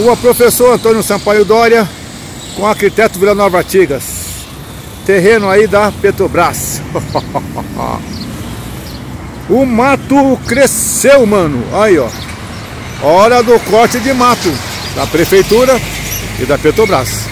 Rua Professor Antônio Sampaio Dória, com o arquiteto Vila Nova Artigas. Terreno aí da Petrobras. o mato cresceu, mano. Aí, ó. Hora do corte de mato da prefeitura e da Petrobras.